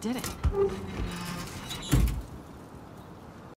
did it.